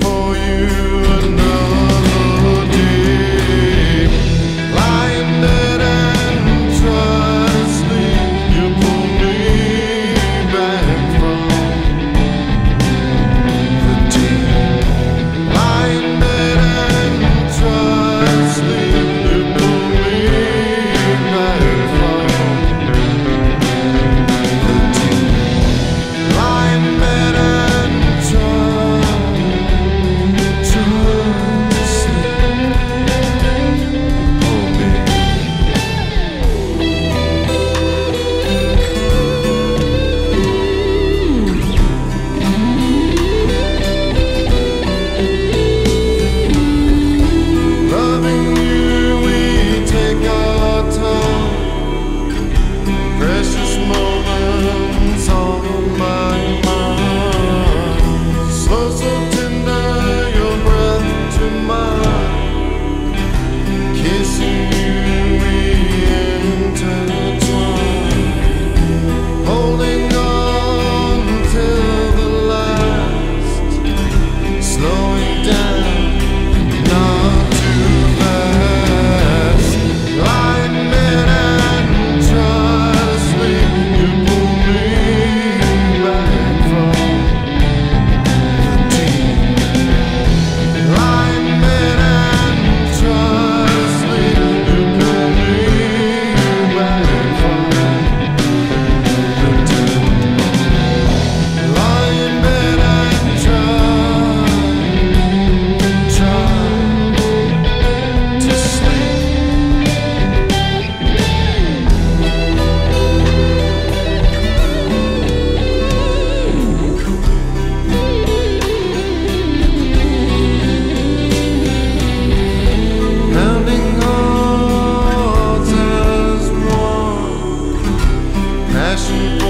for you and now. you.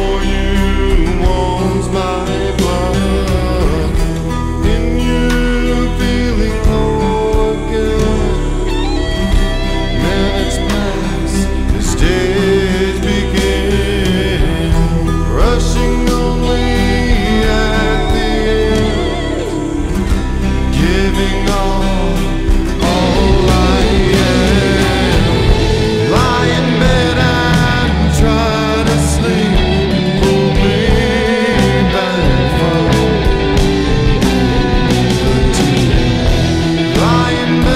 remember